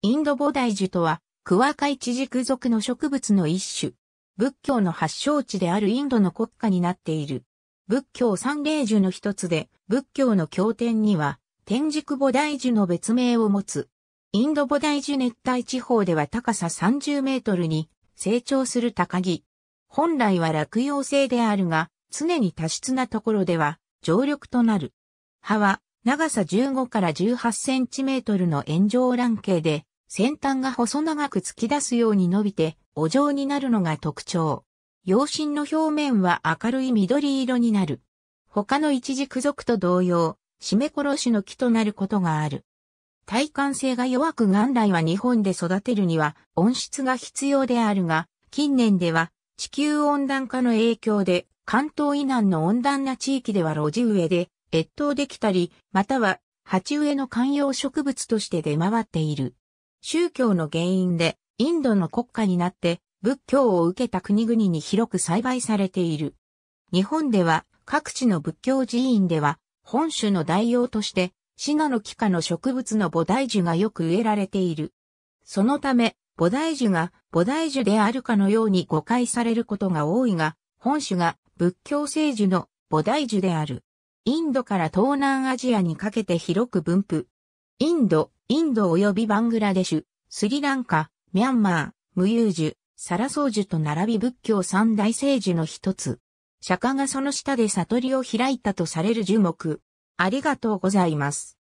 インド菩提樹とは、クワカイチジク属の植物の一種。仏教の発祥地であるインドの国家になっている。仏教三霊樹の一つで、仏教の経典には、天竺菩提樹の別名を持つ。インド菩提樹熱帯地方では高さ30メートルに成長する高木。本来は落葉性であるが、常に多湿なところでは常緑となる。葉は長さ15から18センチメートルの円状卵形で、先端が細長く突き出すように伸びて、お状になるのが特徴。葉身の表面は明るい緑色になる。他の一軸属と同様、締め殺しの木となることがある。耐寒性が弱く元来は日本で育てるには温室が必要であるが、近年では地球温暖化の影響で関東以南の温暖な地域では路地植えで越冬できたり、または鉢植えの観葉植物として出回っている。宗教の原因でインドの国家になって仏教を受けた国々に広く栽培されている。日本では各地の仏教寺院では本種の代用としてシナの木科の植物の菩提樹がよく植えられている。そのため、菩提樹が菩提樹であるかのように誤解されることが多いが、本種が仏教聖樹の菩提樹である。インドから東南アジアにかけて広く分布。インド、インド及びバングラデシュ、スリランカ、ミャンマー、ムユージュ、サラソージュと並び仏教三大聖樹の一つ。釈迦がその下で悟りを開いたとされる樹木。ありがとうございます。